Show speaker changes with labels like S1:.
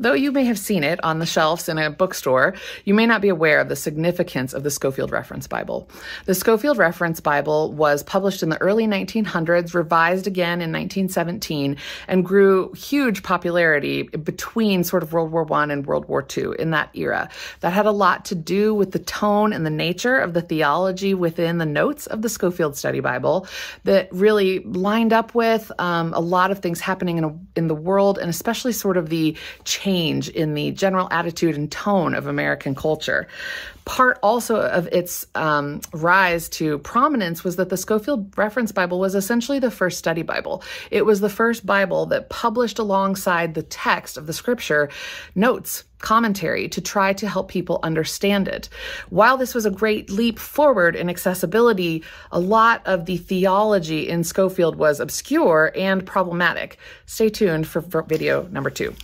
S1: Though you may have seen it on the shelves in a bookstore, you may not be aware of the significance of the Scofield Reference Bible. The Scofield Reference Bible was published in the early 1900s, revised again in 1917, and grew huge popularity between sort of World War I and World War II in that era. That had a lot to do with the tone and the nature of the theology within the notes of the Scofield Study Bible that really lined up with um, a lot of things happening in, a, in the world and especially sort of the change change in the general attitude and tone of American culture. Part also of its um, rise to prominence was that the Scofield Reference Bible was essentially the first study Bible. It was the first Bible that published alongside the text of the scripture notes commentary to try to help people understand it. While this was a great leap forward in accessibility, a lot of the theology in Scofield was obscure and problematic. Stay tuned for video number two.